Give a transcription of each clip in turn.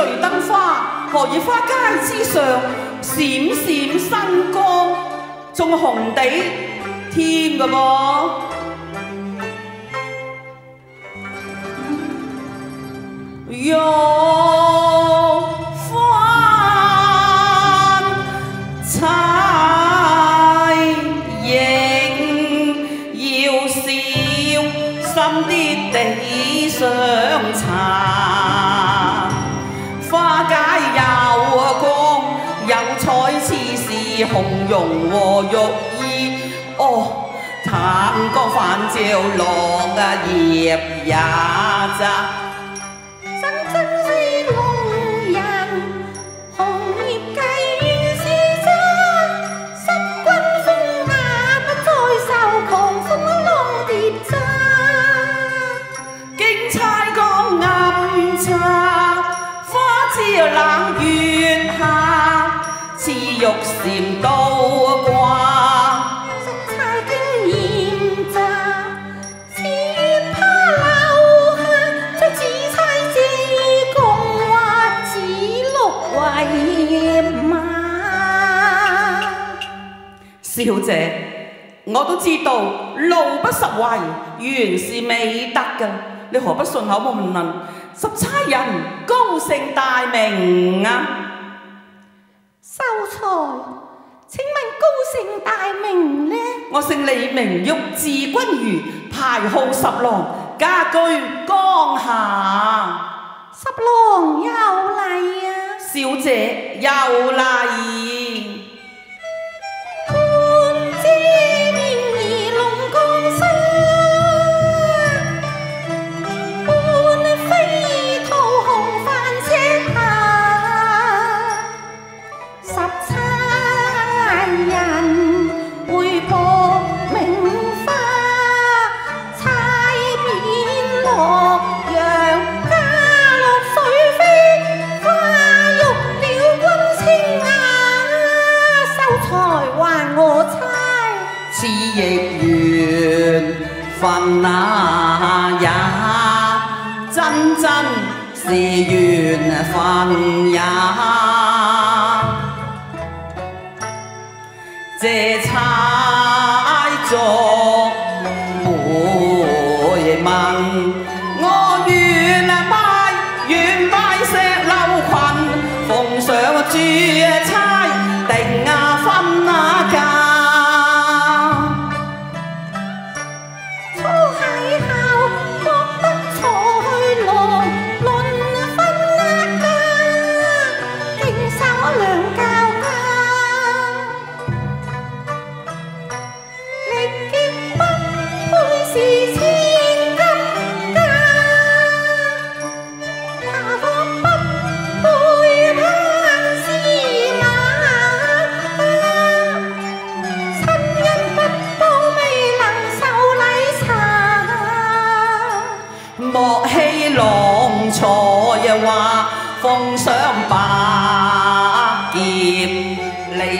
垂灯花，何以花街之上闪闪生光，仲红地添㗎噃？玉花彩影，要笑心啲地上 是红绒和玉衣。哦，炭光反照落啊叶也咋。 玉蟾倒挂。生菜經艷炸，似月怕留下，將紫釵自共話紫綠為馬。小姐，我都知道路不拾遺原是美德㗎，你何不順口問問？十差人高姓大名啊？秀才，請問高姓大名呢？我姓李名玉，字君如，排號十郎，家居江夏。十郎又禮啊！小姐又禮。才还我猜，此亦缘分那也，真真是缘分也。这猜中。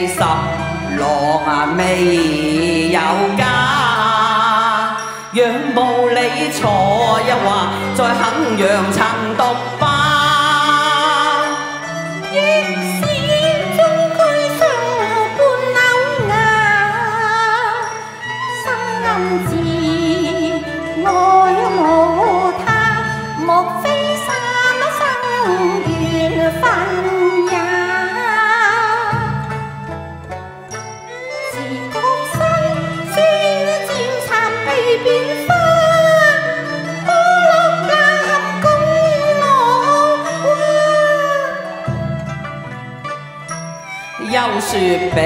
十郎啊未有家，仰慕理財話再肯揚塵獨又说被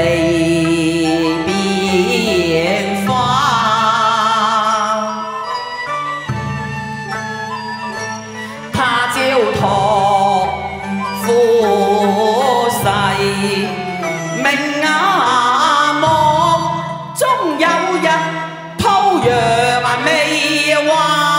變化，他朝託夫婿，明眼目終有日吐陽未話。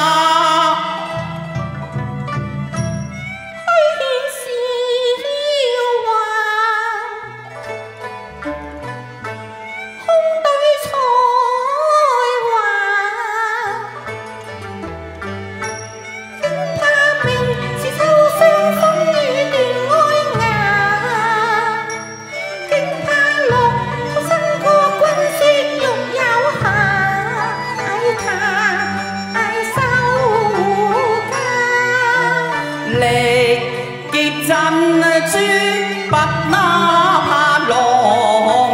怕浪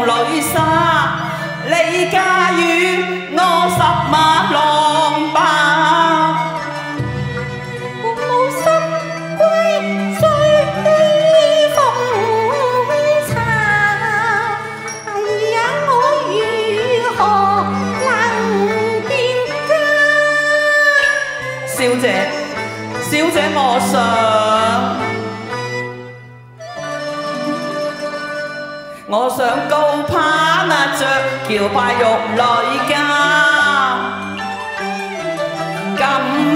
裏沙，你家與我十萬。我想高攀啊着搖擺玉女家，咁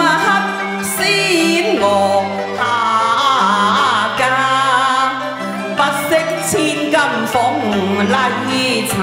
啊黑先我下家，不識千金鳳麗茶。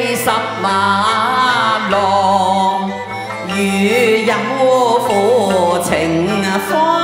呢十萬浪，如有苦情方。